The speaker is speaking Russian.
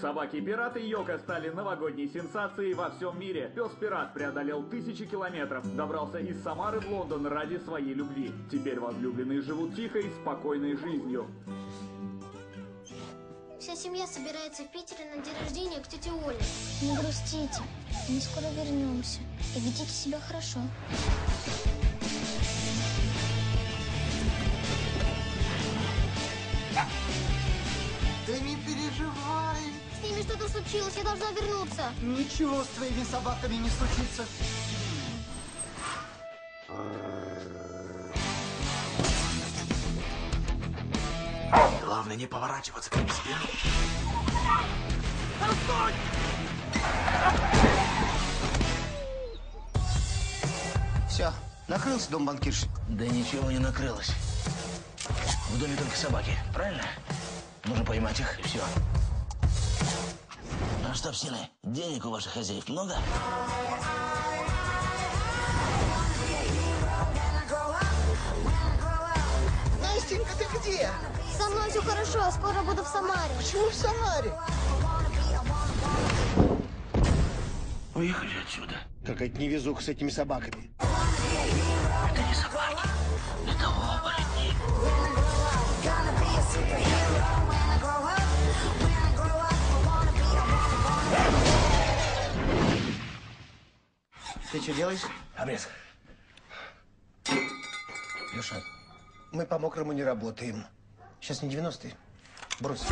Собаки-пираты Йока стали новогодней сенсацией во всем мире. Пес-пират преодолел тысячи километров, добрался из Самары в Лондон ради своей любви. Теперь возлюбленные живут тихой, спокойной жизнью. Вся семья собирается в Питере на день рождения к тете Оле. Не грустите, мы скоро вернемся. И ведите себя хорошо. Ты не переживай. С ними что-то случилось, я должна вернуться. Ничего с твоими собаками не случится. Главное не поворачиваться к ним спину. Все, накрылся дом банкирши. Да ничего не накрылось. В доме только собаки, правильно? Нужно поймать их, и все. А что, псины, денег у ваших хозяев много? Настенька, ты где? Со мной все хорошо, скоро буду в Самаре. Почему в Самаре? Уехали отсюда. Какая-то невезуха с этими собаками. Это не собаки. Ты что делаешь? Обрез. Леша, мы по мокрому не работаем. Сейчас не 90-е. Брось.